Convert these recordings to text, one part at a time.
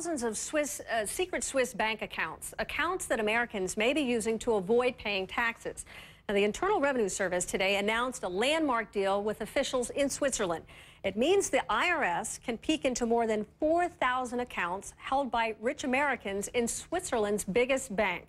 thousands of Swiss, uh, secret Swiss bank accounts, accounts that Americans may be using to avoid paying taxes. Now, the Internal Revenue Service today announced a landmark deal with officials in Switzerland. It means the IRS can peek into more than 4,000 accounts held by rich Americans in Switzerland's biggest bank.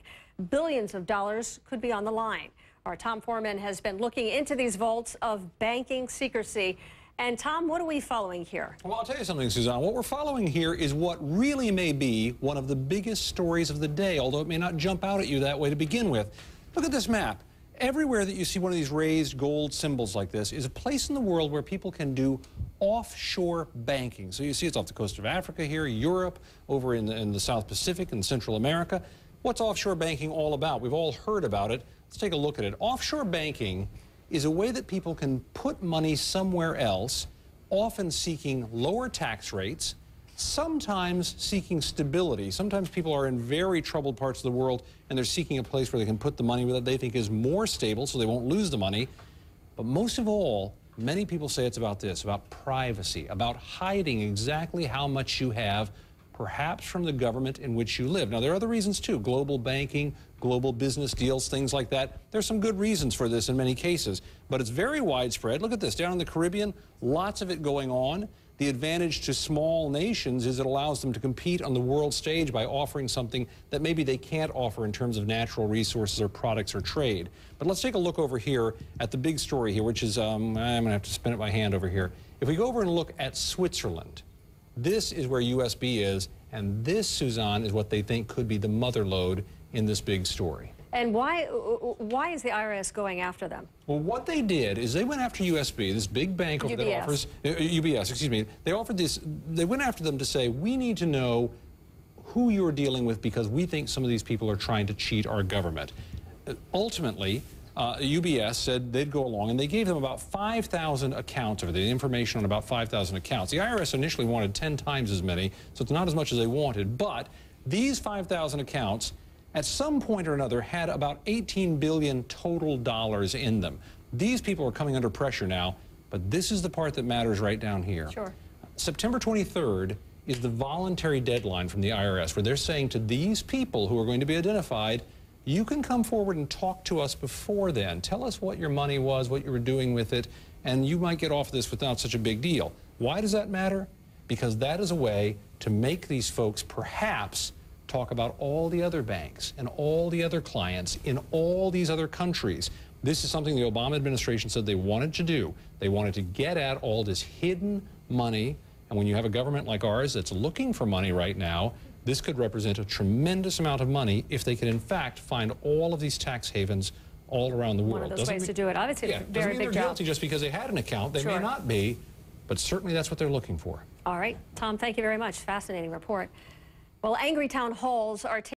Billions of dollars could be on the line. Our Tom Foreman has been looking into these vaults of banking secrecy. And Tom, what are we following here? Well, I'll tell you something, Suzanne. What we're following here is what really may be one of the biggest stories of the day, although it may not jump out at you that way to begin with. Look at this map. Everywhere that you see one of these raised gold symbols like this is a place in the world where people can do offshore banking. So you see it's off the coast of Africa here, Europe, over in the, in the South Pacific and Central America. What's offshore banking all about? We've all heard about it. Let's take a look at it. Offshore banking is a way that people can put money somewhere else, often seeking lower tax rates, sometimes seeking stability. Sometimes people are in very troubled parts of the world and they're seeking a place where they can put the money that they think is more stable so they won't lose the money. But most of all, many people say it's about this, about privacy, about hiding exactly how much you have perhaps from the government in which you live. Now, there are other reasons too global banking, global business deals, things like that. There's some good reasons for this in many cases, but it's very widespread. Look at this down in the Caribbean, lots of it going on. The advantage to small nations is it allows them to compete on the world stage by offering something that maybe they can't offer in terms of natural resources or products or trade. But let's take a look over here at the big story here, which is, um, I'm going to have to spin it by hand over here. If we go over and look at Switzerland, this is where USB is, and this, Suzanne, is what they think could be the mother lode in this big story. And why, why is the IRS going after them? Well, what they did is they went after USB, this big bank over that offers, uh, UBS, excuse me. They offered this, they went after them to say, we need to know who you're dealing with because we think some of these people are trying to cheat our government. Uh, ultimately, uh, UBS said they'd go along, and they gave them about 5,000 accounts of the information on about 5,000 accounts. The IRS initially wanted 10 times as many, so it's not as much as they wanted, but these 5,000 accounts at some point or another had about 18 billion total dollars in them. These people are coming under pressure now, but this is the part that matters right down here. Sure. September 23rd is the voluntary deadline from the IRS where they're saying to these people who are going to be identified, you can come forward and talk to us before then. Tell us what your money was, what you were doing with it, and you might get off this without such a big deal. Why does that matter? Because that is a way to make these folks perhaps talk about all the other banks and all the other clients in all these other countries. This is something the Obama administration said they wanted to do. They wanted to get at all this hidden money. And when you have a government like ours that's looking for money right now, this could represent a tremendous amount of money if they could, in fact, find all of these tax havens all around the world. One of those doesn't ways mean, to do it. Obviously, yeah, very doesn't mean big they're job. guilty just because they had an account. They sure. may not be, but certainly that's what they're looking for. All right. Tom, thank you very much. Fascinating report. Well, angry town halls are